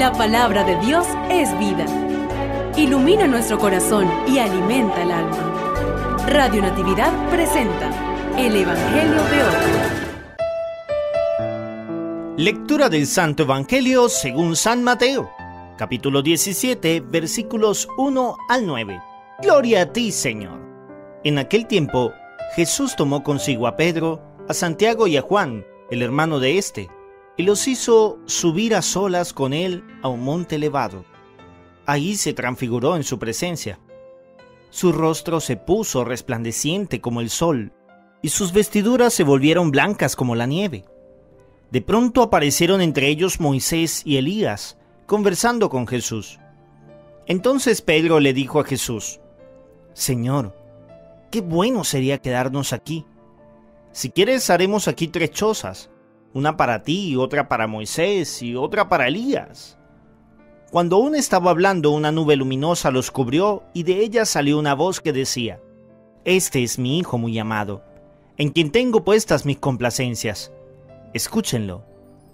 La palabra de Dios es vida. Ilumina nuestro corazón y alimenta el alma. Radio Natividad presenta el Evangelio de hoy. Lectura del Santo Evangelio según San Mateo, capítulo 17, versículos 1 al 9. Gloria a ti, Señor. En aquel tiempo, Jesús tomó consigo a Pedro, a Santiago y a Juan, el hermano de éste, y los hizo subir a solas con él a un monte elevado. Ahí se transfiguró en su presencia. Su rostro se puso resplandeciente como el sol, y sus vestiduras se volvieron blancas como la nieve. De pronto aparecieron entre ellos Moisés y Elías, conversando con Jesús. Entonces Pedro le dijo a Jesús, Señor, qué bueno sería quedarnos aquí. Si quieres haremos aquí tres chozas, una para ti, otra para Moisés y otra para Elías. Cuando aún estaba hablando, una nube luminosa los cubrió y de ella salió una voz que decía, Este es mi Hijo muy amado, en quien tengo puestas mis complacencias. Escúchenlo.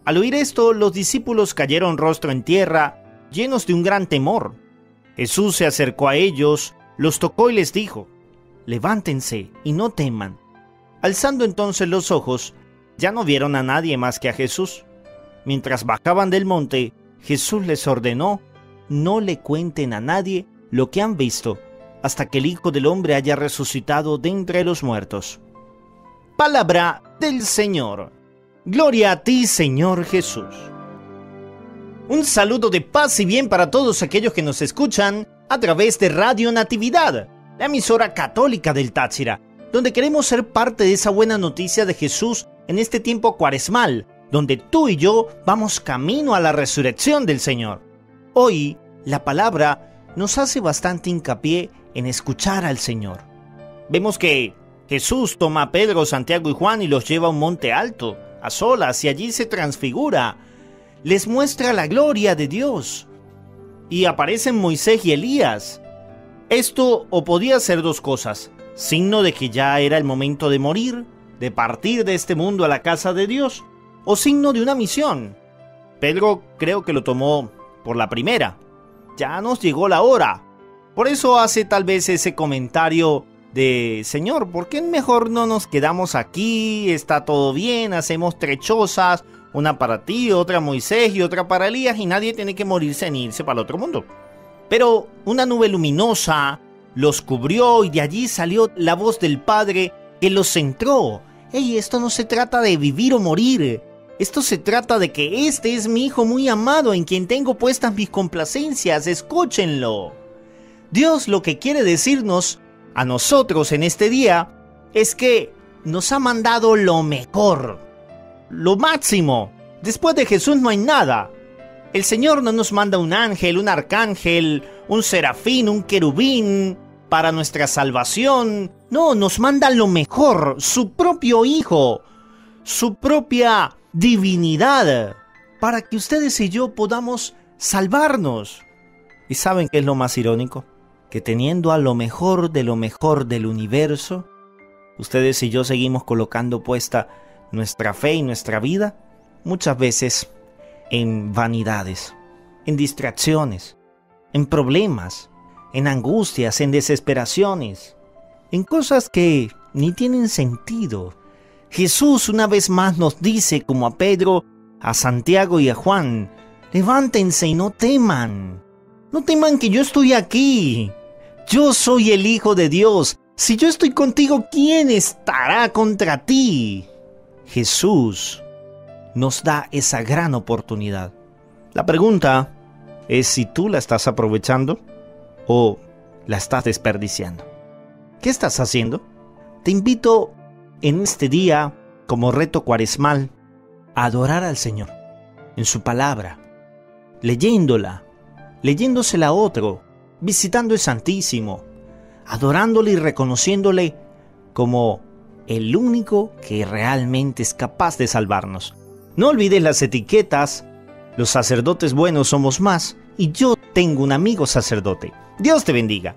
Al oír esto, los discípulos cayeron rostro en tierra, llenos de un gran temor. Jesús se acercó a ellos, los tocó y les dijo, Levántense y no teman. Alzando entonces los ojos, ya no vieron a nadie más que a Jesús. Mientras bajaban del monte, Jesús les ordenó, no le cuenten a nadie lo que han visto, hasta que el Hijo del Hombre haya resucitado de entre los muertos. Palabra del Señor. Gloria a ti, Señor Jesús. Un saludo de paz y bien para todos aquellos que nos escuchan a través de Radio Natividad, la emisora católica del Táchira, donde queremos ser parte de esa buena noticia de Jesús en este tiempo cuaresmal, donde tú y yo vamos camino a la resurrección del Señor. Hoy, la palabra nos hace bastante hincapié en escuchar al Señor. Vemos que Jesús toma a Pedro, Santiago y Juan y los lleva a un monte alto, a solas, y allí se transfigura. Les muestra la gloria de Dios. Y aparecen Moisés y Elías. Esto o podía ser dos cosas, signo de que ya era el momento de morir, de partir de este mundo a la casa de Dios, o signo de una misión. Pedro creo que lo tomó por la primera. Ya nos llegó la hora. Por eso hace tal vez ese comentario de, Señor, ¿por qué mejor no nos quedamos aquí? Está todo bien, hacemos trechosas, una para ti, otra Moisés y otra para Elías, y nadie tiene que morirse ni irse para el otro mundo. Pero una nube luminosa los cubrió y de allí salió la voz del Padre que los centró. Hey, esto no se trata de vivir o morir. Esto se trata de que este es mi hijo muy amado en quien tengo puestas mis complacencias. Escúchenlo. Dios lo que quiere decirnos a nosotros en este día es que nos ha mandado lo mejor, lo máximo. Después de Jesús no hay nada. El Señor no nos manda un ángel, un arcángel, un serafín, un querubín, para nuestra salvación. No, nos manda lo mejor, su propio Hijo, su propia divinidad, para que ustedes y yo podamos salvarnos. ¿Y saben qué es lo más irónico? Que teniendo a lo mejor de lo mejor del universo, ustedes y yo seguimos colocando puesta nuestra fe y nuestra vida muchas veces en vanidades, en distracciones, en problemas, en angustias, en desesperaciones, en cosas que ni tienen sentido. Jesús una vez más nos dice, como a Pedro, a Santiago y a Juan, levántense y no teman. No teman que yo estoy aquí. Yo soy el Hijo de Dios. Si yo estoy contigo, ¿quién estará contra ti? Jesús nos da esa gran oportunidad. La pregunta es si tú la estás aprovechando o la estás desperdiciando. ¿Qué estás haciendo? Te invito en este día, como reto cuaresmal, a adorar al Señor en su palabra, leyéndola, leyéndosela a otro, visitando el Santísimo, adorándole y reconociéndole como el único que realmente es capaz de salvarnos. No olvides las etiquetas, los sacerdotes buenos somos más, y yo tengo un amigo sacerdote. Dios te bendiga.